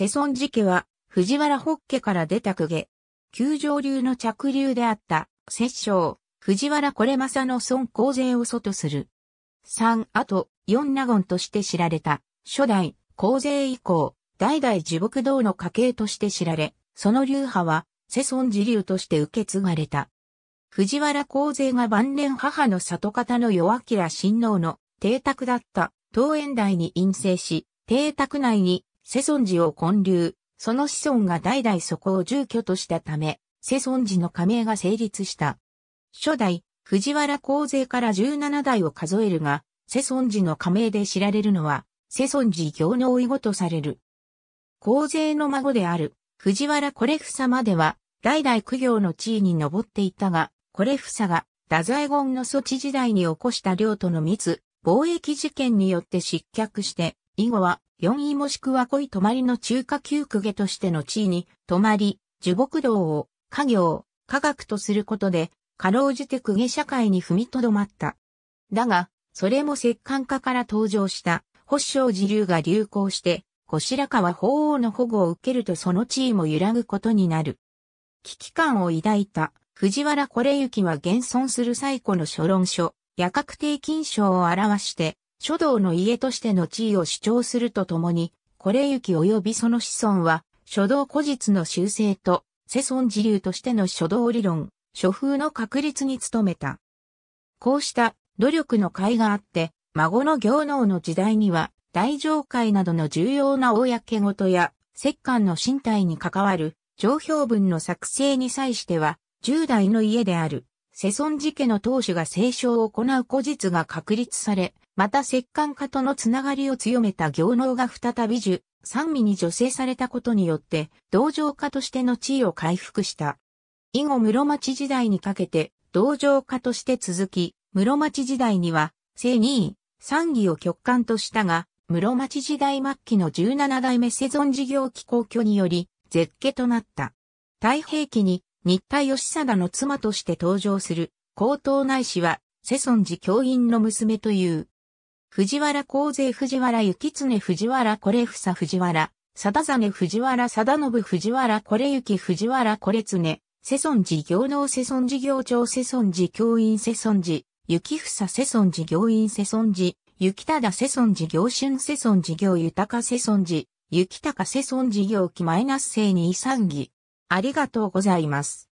世尊寺家は、藤原北家から出た公家。旧上流の着流であった、摂政、藤原これ正の孫公勢を祖とする。三、あと、四納言として知られた、初代、公勢以降、代々地木道の家系として知られ、その流派は、世尊寺流として受け継がれた。藤原公勢が晩年母の里方の弱明親王の邸宅だった東園台に陰性し、邸宅内に世尊寺を建立、その子孫が代々そこを住居としたため、世尊寺の加盟が成立した。初代、藤原公勢から17代を数えるが、世尊寺の加盟で知られるのは、世尊寺行の遺語とされる。公勢の孫である、藤原コレフサまでは、代々苦行の地位に上っていたが、コレフサが、太宰言の措置時代に起こした領土の密、貿易事件によって失脚して、以後は、四位もしくは恋泊まりの中華級公家としての地位に、泊まり、樹木道を、家業、科学とすることで、かろうじて公家社会に踏みとどまった。だが、それも石棺家から登場した保証自流が流行して、後白河法皇の保護を受けるとその地位も揺らぐことになる。危機感を抱いた藤原これ行きは現存する最古の書論書、夜覚定金賞を表して、書道の家としての地位を主張するとともに、これ行き及びその子孫は、書道古実の修正と、世尊自流としての書道理論、書風の確立に努めた。こうした努力の甲斐があって、孫の行能の時代には、大上会などの重要な公事や、石棺の身体に関わる、上表文の作成に際しては、10代の家である、世尊寺家の当主が聖書を行う古実が確立され、また石棺家とのつながりを強めた行能が再び樹、三味に助成されたことによって、道場家としての地位を回復した。以後室町時代にかけて、道場家として続き、室町時代には、聖二位、三義を極官としたが、室町時代末期の17代目世尊事業機構居により、絶景となった。太平記に、新田義貞の妻として登場する、高等内史は、世尊寺教員の娘という。藤原公勢藤原幸常藤原これ房藤原、貞真藤原貞信藤原これ行藤原これ常、世尊寺行能世尊寺行長世尊寺教員世尊寺、雪房世尊寺行員世尊寺、雪忠世尊寺行春世尊寺行豊世尊寺、雪高世尊寺行期マイナス生に遺産儀。ありがとうございます。